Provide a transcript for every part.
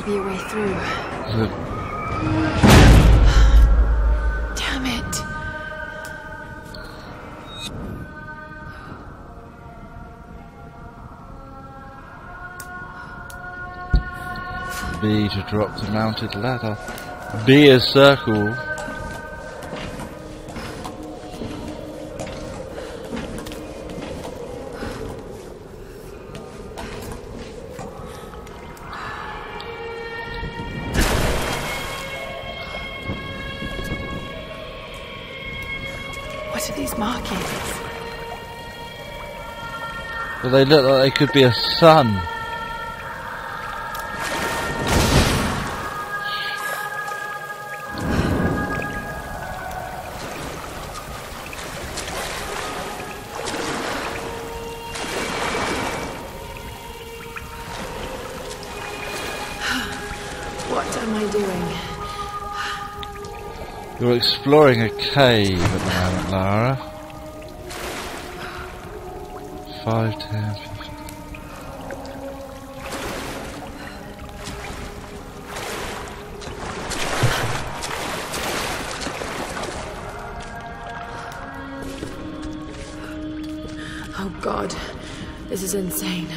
to be a way through. Damn it. B to drop the mounted ladder. B is circle. But they look like they could be a sun. What am I doing? You're exploring a cave at the moment, Lara. Fifteen. Oh god. This is insane.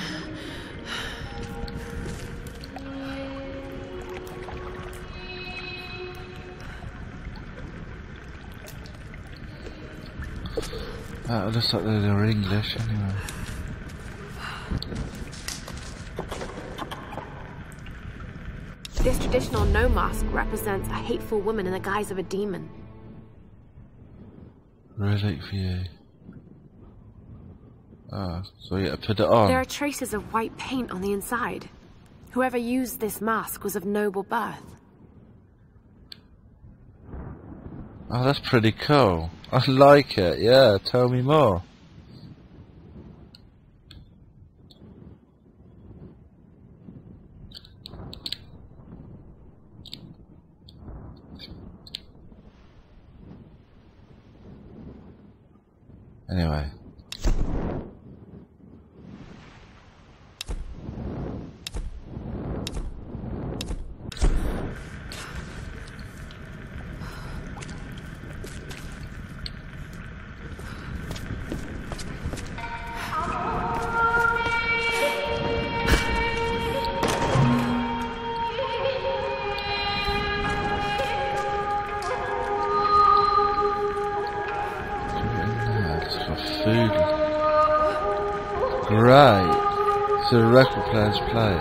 It looks like they're English anyway. This traditional Noh mask represents a hateful woman in the guise of a demon. Relic view. Ah, so yeah, put it on. There are traces of white paint on the inside. Whoever used this mask was of noble birth. Oh, that's pretty cool. I like it. Yeah, tell me more. Anyway. Great. So the record player's playing.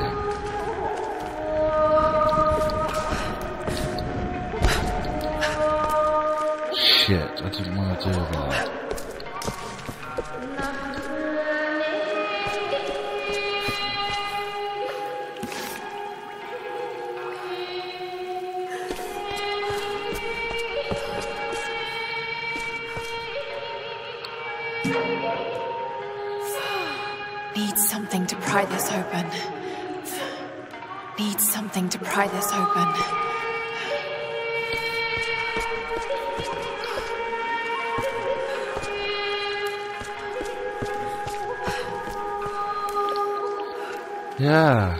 Shit, I didn't want to do that. Pry this open. Need something to pry this open. Yeah.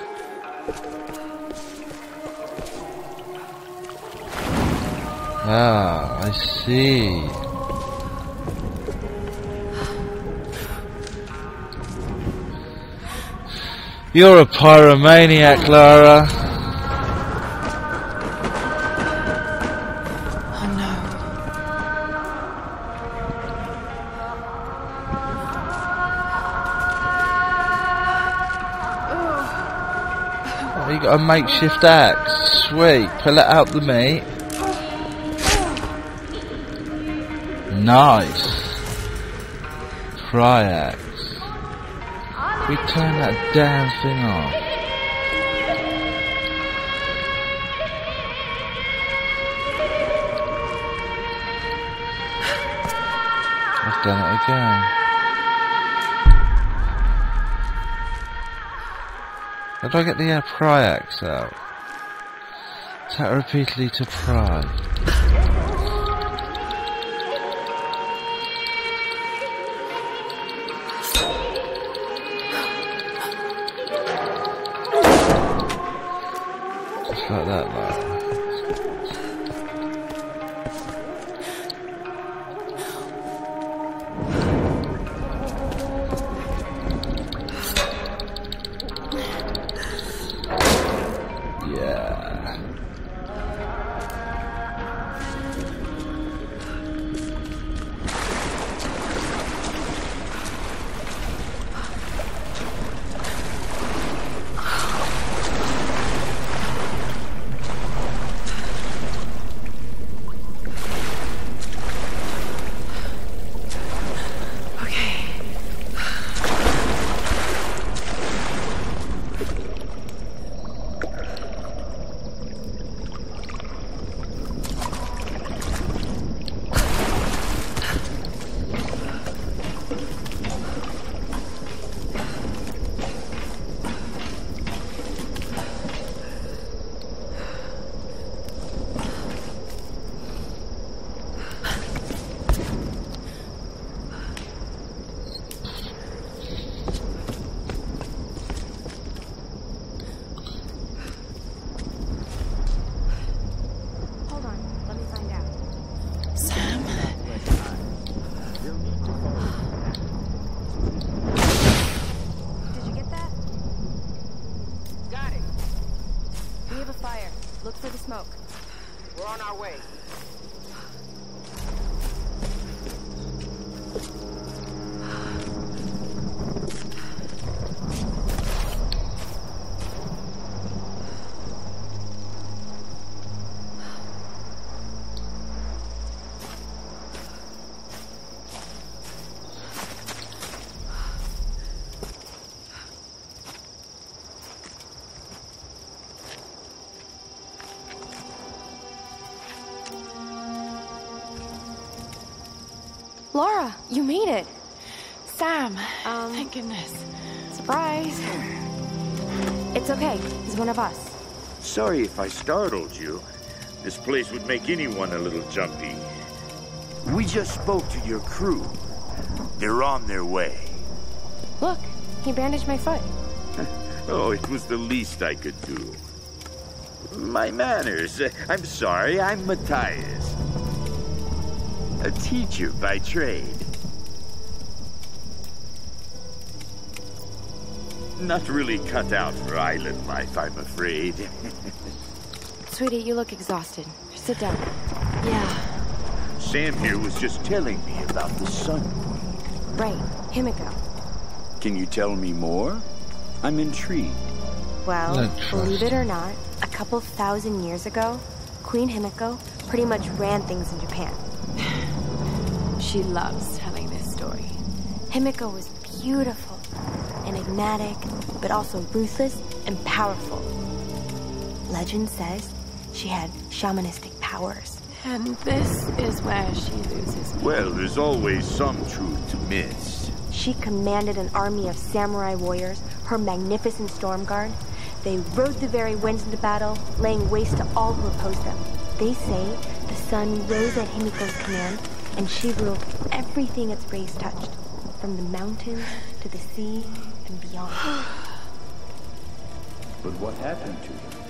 Ah, I see. You're a pyromaniac, Lara. Oh no. Oh, you got a makeshift axe. Sweet. Pull it out the meat. Nice. Pry axe. We turn that damn thing off. I've done it again. How do I get the uh, pry axe out? Tap repeatedly to pry. Like that, like. Lara, you made it. Sam! Um, Thank goodness. Surprise. It's okay. He's one of us. Sorry if I startled you. This place would make anyone a little jumpy. We just spoke to your crew. They're on their way. Look, he bandaged my foot. Oh, it was the least I could do. My manners. I'm sorry, I'm Matthias. A teacher by trade. Not really cut out for island life, I'm afraid. Sweetie, you look exhausted. Sit down. Yeah. Sam here was just telling me about the Sun Queen. Right, Himiko. Can you tell me more? I'm intrigued. Well, believe it or not, a couple thousand years ago, Queen Himiko pretty much ran things in Japan. She loves telling this story. Himiko was beautiful, enigmatic, but also ruthless and powerful. Legend says she had shamanistic powers. And this is where she loses me. Well, there's always some truth to myths. She commanded an army of samurai warriors, her magnificent storm guard. They rode the very winds into battle, laying waste to all who opposed them. They say the sun rose at Himiko's command, and she ruled everything its rays touched, from the mountains to the sea and beyond. But what happened to them?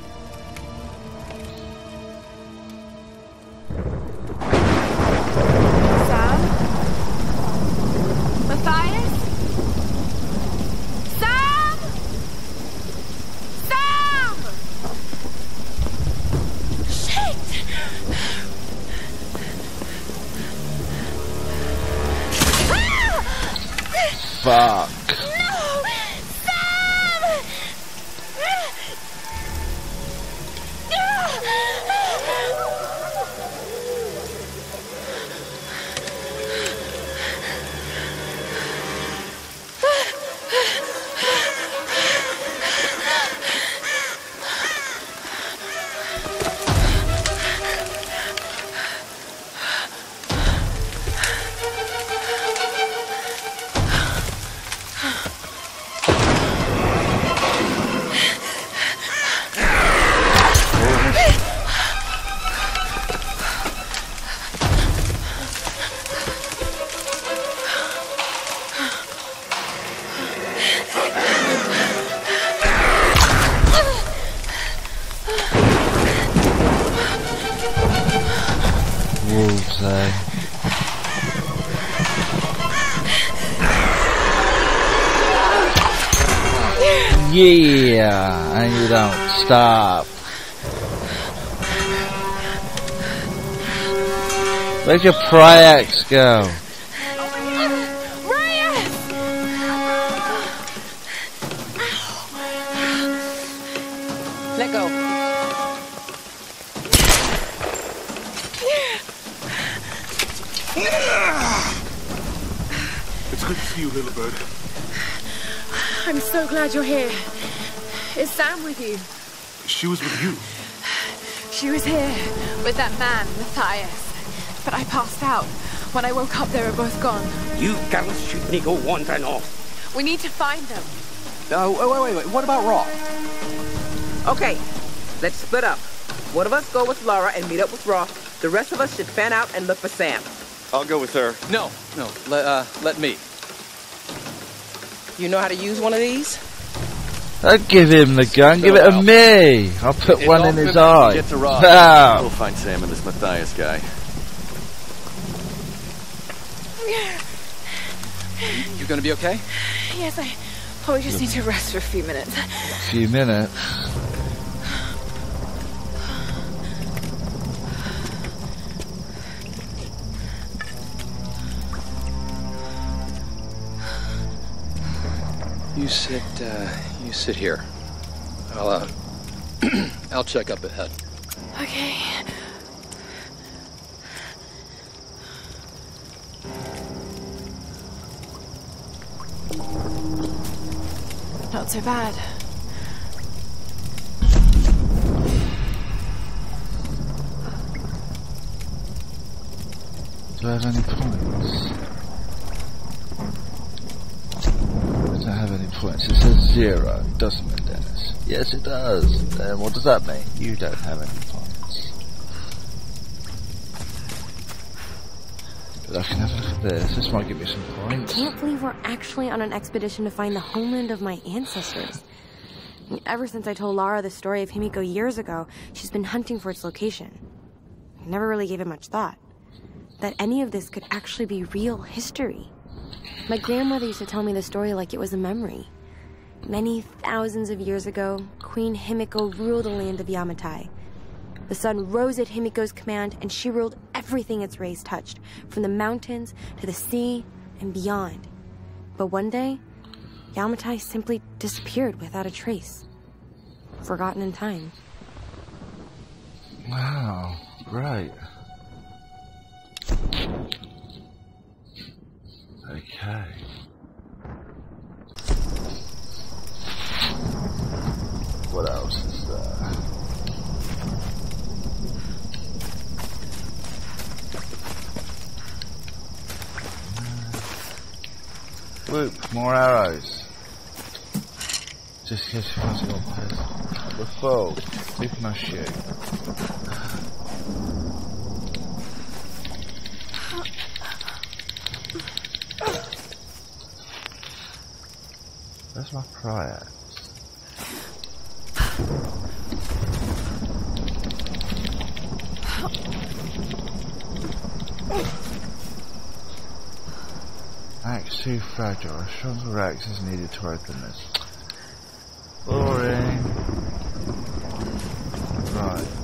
Fuck. Uh, Wolves, eh? Yeah, and you don't stop. Where'd your pry axe go? Little bird. I'm so glad you're here. Is Sam with you? She was with you. She was here with that man, Matthias. But I passed out. When I woke up, they were both gone. You girls should me go wandering off. We need to find them. Oh, wait, wait, wait, wait. What about Roth? Okay, let's split up. One of us go with Lara and meet up with Roth. The rest of us should fan out and look for Sam. I'll go with her. No, no. Let, uh, let me. You know how to use one of these? Don't give him the gun, give it to me. I'll put one in his eye. Get to Roth. Now. We'll find Sam and this Matthias guy. You gonna be okay? Yes, I probably just need to rest for a few minutes. A few minutes. You sit, uh, you sit here. I'll, uh, I'll check up ahead. Okay. Not so bad. Do I have any points? I don't It says zero, doesn't it, Dennis? Yes, it does. Then what does that mean? You don't have any points. But I can have a look at this. This might give me some points. I Can't believe we're actually on an expedition to find the homeland of my ancestors. Ever since I told Lara the story of Himiko years ago, she's been hunting for its location. I never really gave it much thought. That any of this could actually be real history. My grandmother used to tell me the story like it was a memory. Many thousands of years ago, Queen Himiko ruled the land of Yamatai. The sun rose at Himiko's command, and she ruled everything its rays touched, from the mountains to the sea and beyond. But one day, Yamatai simply disappeared without a trace. Forgotten in time. Wow, great. Okay. What else is there? Whoop, more arrows. Just in case you fancy one place. The foe. Who I shoot? Where's my prior? Axe too fragile. A stronger axe is needed to open this. Boring. Right.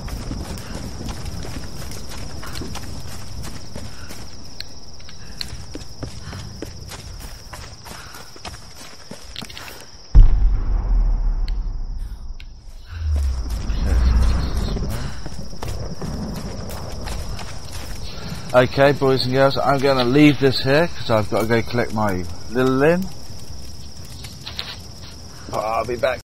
Okay, boys and girls, I'm going to leave this here because I've got to go collect my little. But I'll be back.